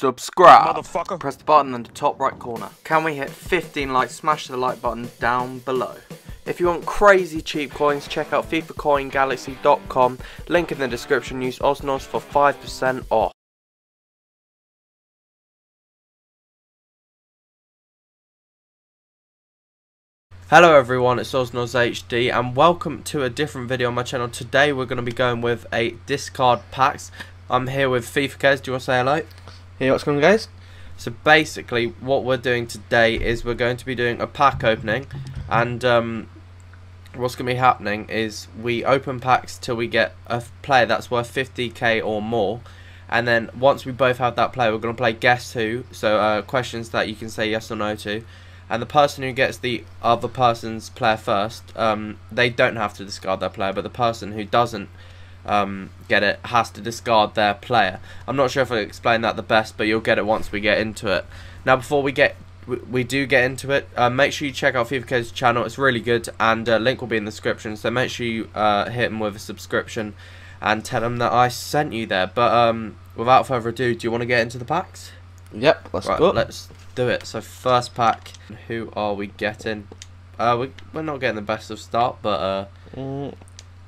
subscribe. Motherfucker. Press the button in the top right corner. Can we hit 15 likes? Smash the like button down below. If you want crazy cheap coins, check out FIFACoinGalaxy.com. Link in the description. Use OzNoz for 5% off. Hello everyone, it's OzNoz HD and welcome to a different video on my channel. Today we're going to be going with a discard packs. I'm here with FIFA Kez. Do you want to say hello? Hey, what's going on, guys? So basically, what we're doing today is we're going to be doing a pack opening, and um, what's going to be happening is we open packs till we get a player that's worth 50k or more, and then once we both have that player, we're going to play guess who. So uh, questions that you can say yes or no to, and the person who gets the other person's player first, um, they don't have to discard their player, but the person who doesn't um, get it has to discard their player. I'm not sure if I explained that the best, but you'll get it once we get into it. Now, before we get we, we do get into it, uh, make sure you check out FIFA's channel. It's really good, and uh, link will be in the description. So make sure you uh, hit him with a subscription and tell him that I sent you there. But um, without further ado, do you want to get into the packs? Yep, let's right, go. let's do it. So first pack, who are we getting? Uh, we, we're not getting the best of start, but uh, Mm.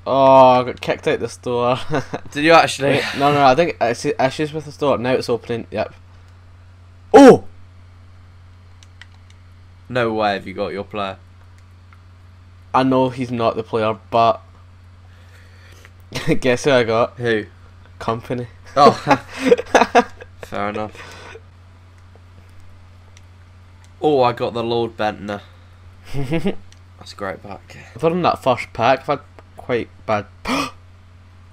Oh, I got kicked out the store. did you actually? Wait, no, no, I think it's issues with the store. Now it's opening. Yep. Oh! No way have you got your player. I know he's not the player, but guess who I got? Who? Kompany. Oh, fair enough. Oh, I got the Lord Bendtner. That's a great pack. Other than that first pack, if had quite bad. Have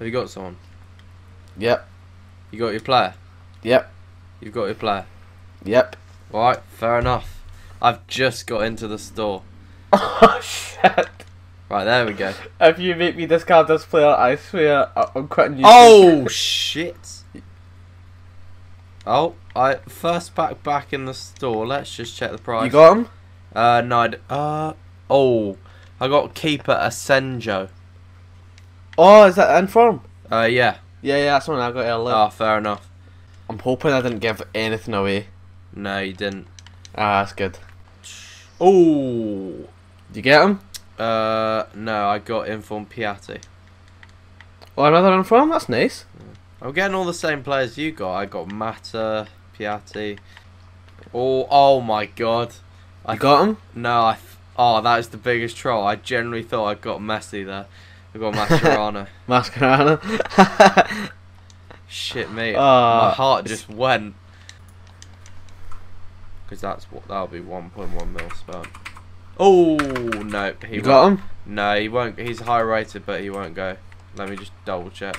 you got someone? yep, You got your player? yep, You've got your player. yep. Alright, fair enough. I've just got into the store. Oh shit! Right, there we go. If you make me discard this player, I swear I'm quitting you. Oh, shit! Oh, I first pack back in the store. Let's just check the price. you got him? Uh, no, I d- uh, oh, I got keeper Asenjo. Oh, is that inform? Uh, yeah. Yeah, yeah, that's one I got earlier. Oh, fair enough. I'm hoping I didn't give anything away. No, you didn't. Ah, that's good. Oh, Did you get him? uh, no, I got Inform Piatti. Oh, another inform? That's nice. I'm getting all the same players you got. I got Mata, Piatti. Oh, oh my god. I You got him? No, I. Oh, that is the biggest troll. I generally thought I got Messi there. I got Mascherano. Mascherano. Shit, mate. Ah. My heart just went. Because that's what that'll be 1.1 mil spell. Oh no, he you got him? No, he won't. He's high rated, but he won't go. Let me just double check.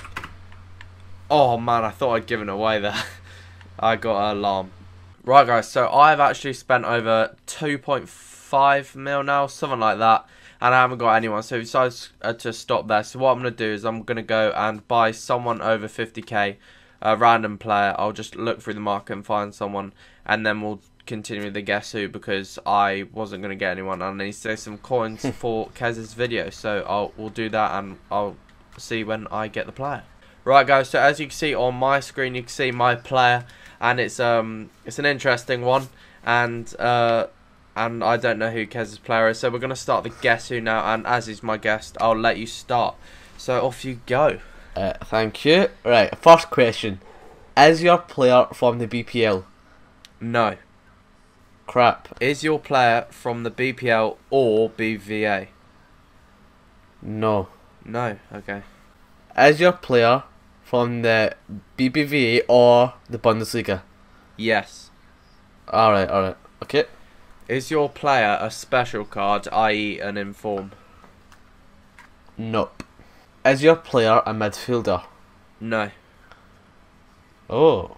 Oh man, I thought I'd given away there. I got an alarm. Right, guys. So I've actually spent over 2.5 mil now, something like that, and I haven't got anyone. So I decided uh, to stop there. So what I'm gonna do is I'm gonna go and buy someone over 50k, a random player. I'll just look through the market and find someone, and then we'll continue with the guess who because I wasn't gonna get anyone and I need to save some coins for Kez's video. So I'll we'll do that and I'll see when I get the player. Right guys, so as you can see on my screen you can see my player and it's um it's an interesting one and uh and I don't know who Kez's player is. So we're gonna start the guess who now and as is my guest, I'll let you start. So off you go. Uh, thank you. Right, first question. Is your player from the BPL? No. Crap. Is your player from the BPL or BVA? No. No, okay. Is your player from the BBVA or the Bundesliga? Yes. Alright, alright. Okay. Is your player a special card, i.e. an inform? Nope. Is your player a midfielder? No. Oh.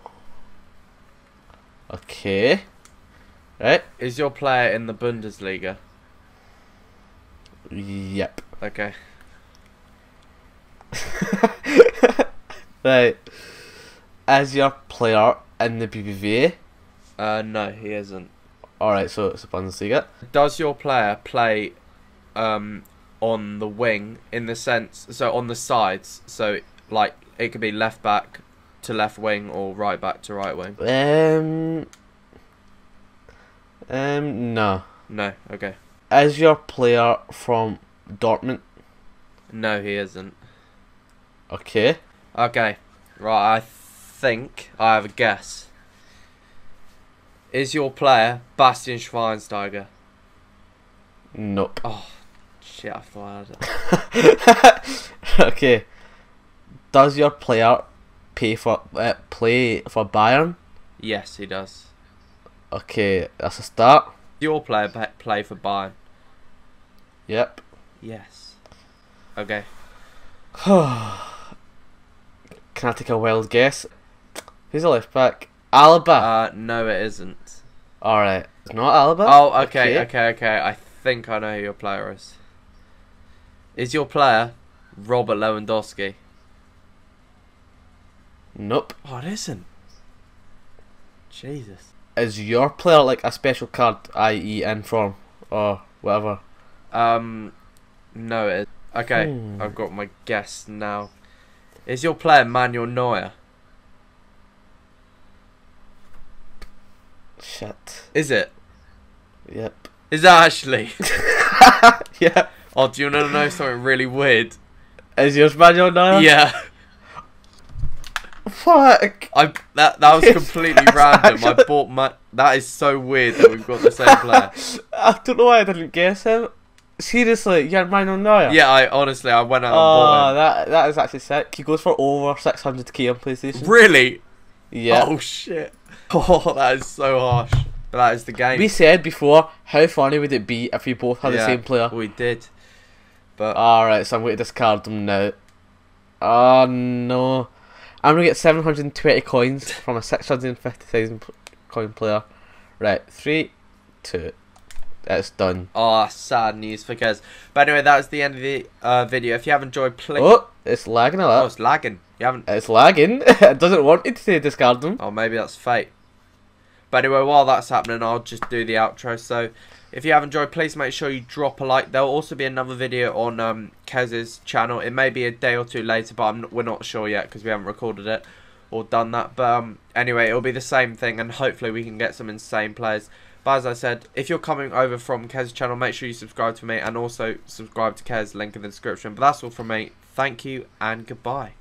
Okay. Right? Is your player in the Bundesliga? Yep. Okay. right. Is your player in the BBVA? Uh, no, he isn't. Alright, so it's a Bundesliga. Does your player play um, on the wing in the sense, so on the sides, so like it could be left back, to left wing or right back to right wing? Um. Um. No. No. Okay. Is your player from Dortmund? No, he isn't. Okay. Okay. Right. I think I have a guess. Is your player Bastian Schweinsteiger? Nope. Oh, shit! I thought I had it. okay. Does your player pay for uh, play for Bayern? Yes, he does. Okay, that's a start. Your player play for Bayern? Yep. Yes. Okay. Can I take a wild guess? Who's the left back? Alaba. Uh, no, it isn't. All right. It's not Alaba. Oh, okay, okay, okay. I think I know who your player is. Is your player Robert Lewandowski? Nope. Oh, it isn't. Jesus. Is your player like a special card, i.e., in form or whatever? Um, no, it. Is. Okay, Hmm. I've got my guess now. Is your player Manuel Neuer? Shit. Is it? Yep. Is that actually? yeah. oh, do you want to know something really weird? Is yours Manuel Neuer? Yeah. Fuck. I that that was completely That's random. I bought my. That is so weird that we've got the same player. I don't know why I didn't guess him. Seriously, you're Manuel Neuer. Yeah, I honestly I went out and Oh, bought ah, him. that that is actually sick. He goes for over 600k on PlayStation. Really? Yeah. Oh shit. Oh, that is so harsh. But that is the game. We said before, how funny would it be if we both had the same player? We did. But Alright, so I'm going to discard them now. Oh no. I'm going to get 720 coins from a 650,000 coin player. Right, three, two. It's done. oh, sad news for Kez. But anyway, that was the end of the uh, video. If you have enjoyed, please. Oh, it's lagging a Oh, lot. it's lagging. You haven't. It's lagging. it doesn't want it to discard them. Oh, maybe that's fate. But anyway, while that's happening, I'll just do the outro. So, if you have enjoyed, please make sure you drop a like. There'll also be another video on um, Kez's channel. It may be a day or two later, but I'm not, we're not sure yet because we haven't recorded it or done that. But um, anyway, it'll be the same thing, and hopefully we can get some insane players. But as I said, if you're coming over from Kez's channel, make sure you subscribe to me and also subscribe to Kez, link in the description. But that's all from me. Thank you and goodbye.